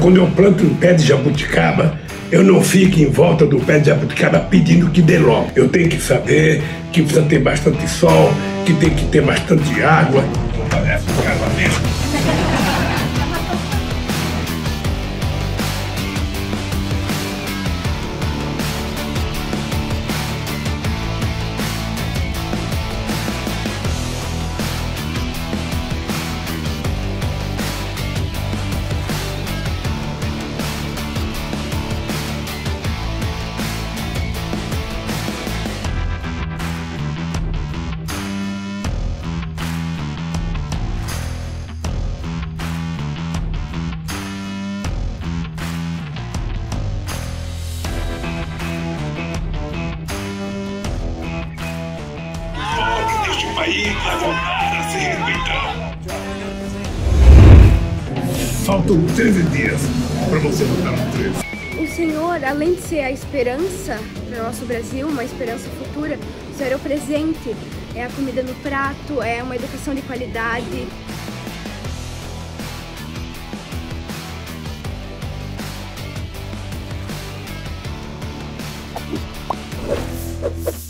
quando eu planto um pé de jabuticaba, eu não fico em volta do pé de jabuticaba pedindo que dê logo. Eu tenho que saber que precisa ter bastante sol, que tem que ter bastante água. Parece um casamento. este país vai voltar a ser. Faltam 13 dias para você voltar no 13. O Senhor, além de ser a esperança para o nosso Brasil, uma esperança futura, o Senhor é o presente, é a comida no prato, é uma educação de qualidade. you